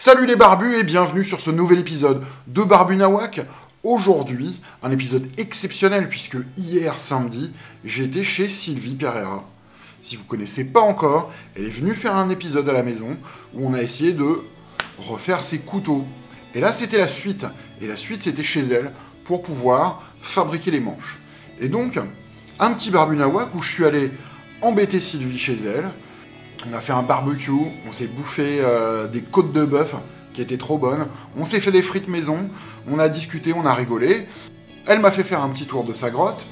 Salut les barbus et bienvenue sur ce nouvel épisode de Barbu Nawak. Aujourd'hui, un épisode exceptionnel puisque hier samedi, j'étais chez Sylvie Pereira. Si vous connaissez pas encore, elle est venue faire un épisode à la maison où on a essayé de refaire ses couteaux. Et là, c'était la suite. Et la suite, c'était chez elle pour pouvoir fabriquer les manches. Et donc, un petit barbu nawak où je suis allé embêter Sylvie chez elle. On a fait un barbecue, on s'est bouffé euh, des côtes de bœuf qui étaient trop bonnes. On s'est fait des frites maison, on a discuté, on a rigolé. Elle m'a fait faire un petit tour de sa grotte.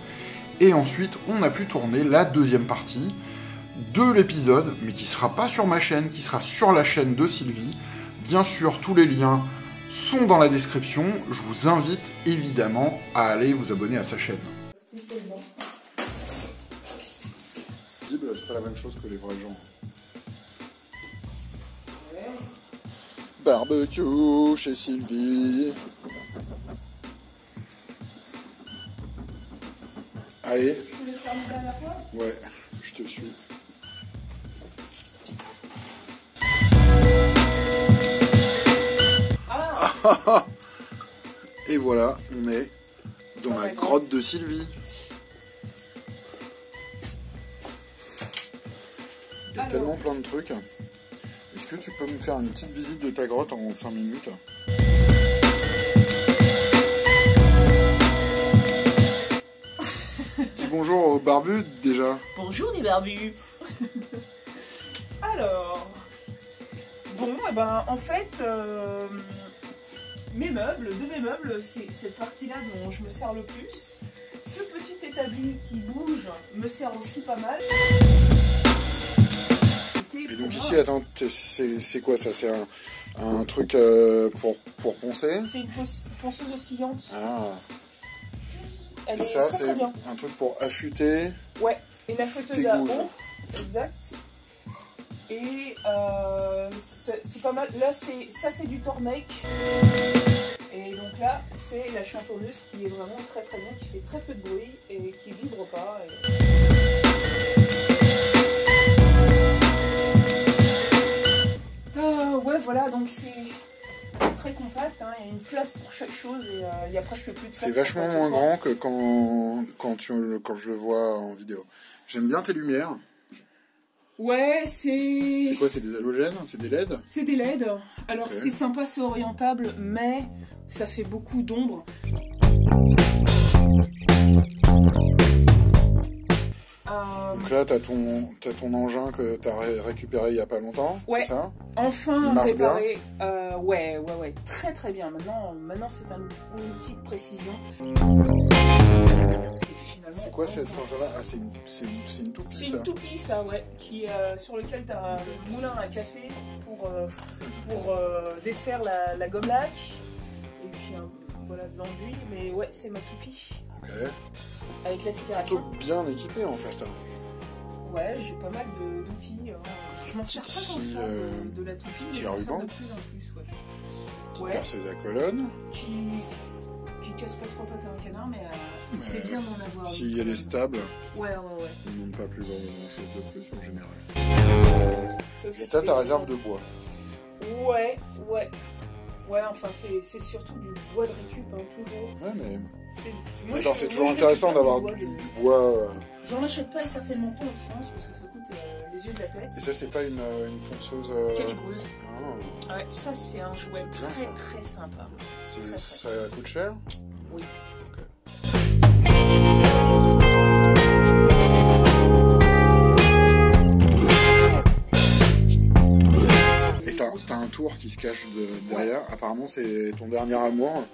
Et ensuite, on a pu tourner la deuxième partie de l'épisode, mais qui sera pas sur ma chaîne, qui sera sur la chaîne de Sylvie. Bien sûr, tous les liens sont dans la description. Je vous invite évidemment à aller vous abonner à sa chaîne. C'est pas la même chose que les vrais gens. Barbecue chez Sylvie. Allez. Ouais, je te suis. Et voilà, on est dans la grotte de Sylvie. Il y a tellement plein de trucs. Est-ce que tu peux me faire une petite visite de ta grotte en 5 minutes Dis bonjour aux barbus déjà. Bonjour les barbus Alors, bon, eh ben, en fait, euh, mes meubles, de mes meubles, c'est cette partie-là dont je me sers le plus. Ce petit établi qui bouge me sert aussi pas mal. Ici, attends, c'est quoi ça? C'est un, un, truc euh, pour, pour poncer? C'est une ponceuse oscillante. Ah. Et ça, c'est un truc pour affûter Ouais, et la fauteuse à eau. Exact. Et euh, c'est pas mal. Là, ça, c'est du Tormek. Et donc là, c'est la chantonneuse qui est vraiment très très bien, qui fait très peu de bruit et qui vibre pas. Ouais, voilà, donc c'est très compact, hein. il y a une place pour chaque chose et euh, il y a presque plus de. C'est vachement moins grand que quand, quand, tu, quand je le vois en vidéo. J'aime bien tes lumières. Ouais, c'est... C'est quoi, c'est des halogènes C'est des LED? C'est des LED. Alors c'est sympa, c'est orientable, mais ça fait beaucoup d'ombre. Donc là, tu as, ton engin que tu as récupéré il n'y a pas longtemps, ouais. ça? Enfin réparé. Euh, ouais, ouais, ouais. Très très bien. Maintenant, maintenant c'est un outil de précision. C'est quoi cet engin-là? Ah, c'est une, une, toupie, C'est une toupie, ça, ouais. Qui, euh, sur lequel tu as le moulin à café pour, euh, pour défaire la, la gomme lac. Et puis, voilà, de l'enduit. Mais ouais, c'est ma toupie. Ok. Avec l'aspiration. Plutôt bien équipé, en fait. Ouais, j'ai pas mal d'outils. Hein. Je m'en sers pas que ça euh, de, la toupie, mais sers de plus en plus. Ouais. Petite ouais. à colonne. Qui, qui casse pas trop patin un canard, mais euh, c'est bien d'en avoir. Si elle est stable, ouais, ouais, ouais. on ne demande pas plus grand chose de plus en général. Ça, Et t'as ta réserve de bois. Ouais, ouais. Ouais, enfin, c'est surtout du bois de récup, hein, toujours. Ouais, mais. C'est toujours intéressant d'avoir du, du, bois. Euh... J'en achète pas et certainement pas en France parce que ça coûte euh, les yeux de la tête. Et ça, c'est pas une, euh, une ponceuse. Euh... Calibreuse. Ah. Ouais, ça, c'est un jouet bien, très très sympa. Très, ça coûte cher? Oui. Qui se cache de, derrière. Ouais. Apparemment, c'est ton dernier amour.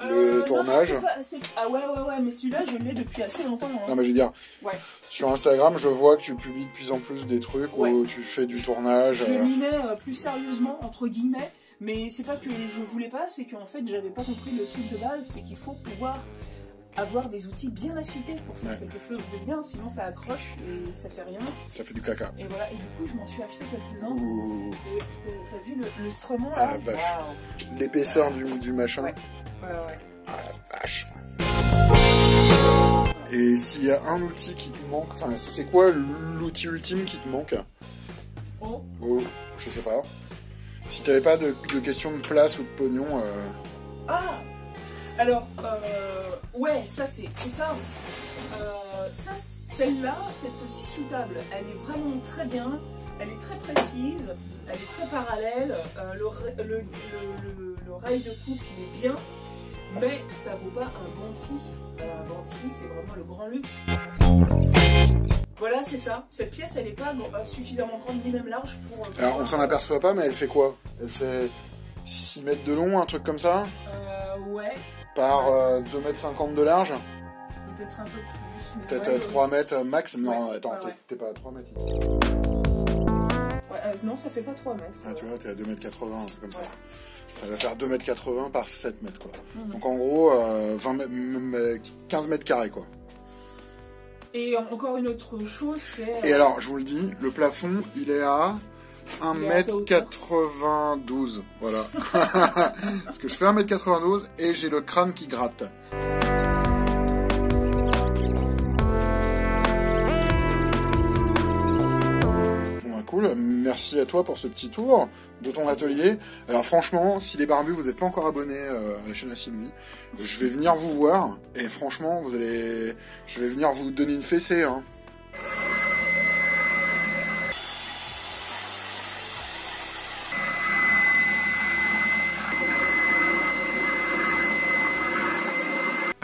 Le euh, tournage. Non, pas, ah ouais, ouais, ouais, mais celui-là, je l'ai depuis assez longtemps. Hein. Non, mais je veux dire, ouais. sur Instagram, je vois que tu publies de plus en plus des trucs ouais. où tu fais du tournage. Je m'y mets euh, plus sérieusement, entre guillemets. Mais c'est pas que je voulais pas, c'est qu'en fait, j'avais pas compris le truc de base, c'est qu'il faut pouvoir avoir des outils bien affûtés pour faire ouais. quelque chose de bien, sinon ça accroche et ça fait rien. Ça fait du caca. Et voilà, et du coup je m'en suis acheté quelques-uns. Le, strumon Ah la vache. Wow. L'épaisseur ah. du, du machin. Ouais. Ouais, ouais. Ah la vache. Et s'il y a un outil qui te manque, enfin c'est quoi l'outil ultime qui te manque Oh. Oh, je sais pas. Si t'avais pas de, question de place ou de pognon. Euh... Ah Alors, euh, ouais, ça c'est ça. Euh, ça, celle-là, cette scie sous table, elle est vraiment très bien. Elle est très précise, elle est très parallèle. Euh, le, le, le, rail de coupe, il est bien, mais ça vaut pas un Banti. Un Banti, c'est vraiment le grand luxe. Voilà, c'est ça. Cette pièce, elle n'est pas suffisamment grande ni même large pour... Euh, Alors, on s'en aperçoit pas, mais elle fait quoi? Elle fait 6 mètres de long, un truc comme ça? Euh, ouais. Par 2 euh, mètres 50 de large? Peut-être un peu plus. Peut-être 3 euh, mètres max? Non, attends, t'es pas à 3 mètres. Ouais, non, ça fait pas 3 mètres. Ah, tu vois, t'es à 2 mètres 80, un truc comme ça. Ça va faire 2 mètres 80 par 7 mètres, quoi. Mhm. Donc en gros, 20 15 mètres carrés, quoi. Et encore une autre chose, c'est... Et alors, je vous le dis, le plafond, il est à 1m92. Voilà. Parce que je fais 1m92 et j'ai le crâne qui gratte. Merci à toi pour ce petit tour de ton atelier. Alors franchement, si les barbus, vous n'êtes pas encore abonnés euh, à la chaîne à je vais venir vous voir et franchement, vous allez, je vais venir vous donner une fessée. Hein.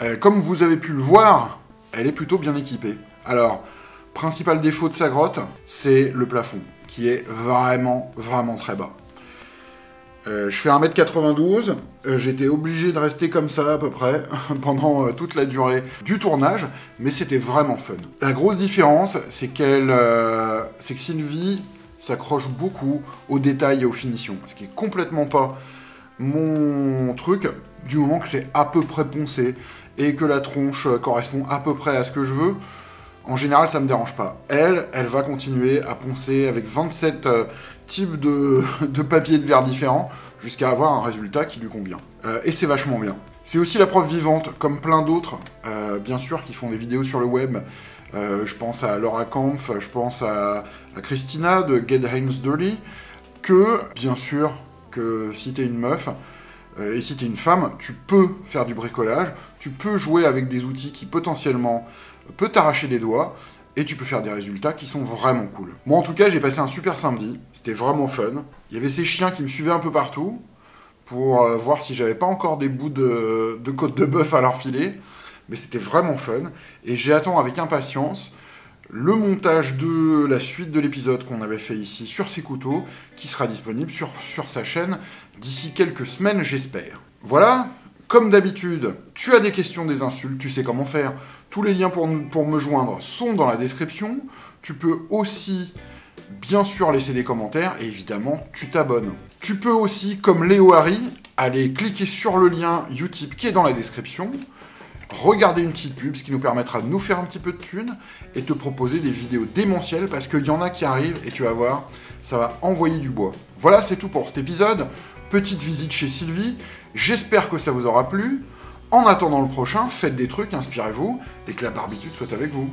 Euh, comme vous avez pu le voir, elle est plutôt bien équipée. Alors, principal défaut de sa grotte, c'est le plafond qui est vraiment, vraiment très bas. Euh, je fais 1m92, euh, j'étais obligé de rester comme ça à peu près pendant euh, toute la durée du tournage, mais c'était vraiment fun. La grosse différence, c'est qu'elle, c'est que Sylvie s'accroche beaucoup aux détails et aux finitions, ce qui est complètement pas mon truc, du moment que c'est à peu près poncé et que la tronche correspond à peu près à ce que je veux. En général, ça me dérange pas. Elle, elle va continuer à poncer avec 27 euh, types de, de papier de verre différents jusqu'à avoir un résultat qui lui convient. Euh, et c'est vachement bien. C'est aussi la preuve vivante, comme plein d'autres, euh, bien sûr, qui font des vidéos sur le web. je pense à Laura Kampf, je pense à, Christina de Get Hands Dirty, que, bien sûr, que si t'es une meuf, et si t'es une femme, tu peux faire du bricolage, tu peux jouer avec des outils qui potentiellement peut t'arracher des doigts et tu peux faire des résultats qui sont vraiment cool. Moi en tout cas j'ai passé un super samedi, c'était vraiment fun. Il y avait ces chiens qui me suivaient un peu partout pour euh, voir si j'avais pas encore des bouts de, de côte de bœuf à leur filer, mais c'était vraiment fun et j'attends avec impatience le montage de la suite de l'épisode qu'on avait fait ici sur ces couteaux, qui sera disponible sur, sur sa chaîne d'ici quelques semaines, j'espère. Voilà, comme d'habitude, tu as des questions, des insultes, tu sais comment faire. Tous les liens pour, me joindre sont dans la description. Tu peux aussi, bien sûr, laisser des commentaires et évidemment, tu t'abonnes. Tu peux aussi, comme Léo Harry, aller cliquer sur le lien Utip qui est dans la description, regarder une petite pub, ce qui nous permettra de nous faire un petit peu de thunes et te proposer des vidéos démentielles parce qu'il y en a qui arrivent et tu vas voir, ça va envoyer du bois. Voilà, c'est tout pour cet épisode. Petite visite chez Sylvie. J'espère que ça vous aura plu. En attendant le prochain, faites des trucs, inspirez-vous, et que la barbitude soit avec vous.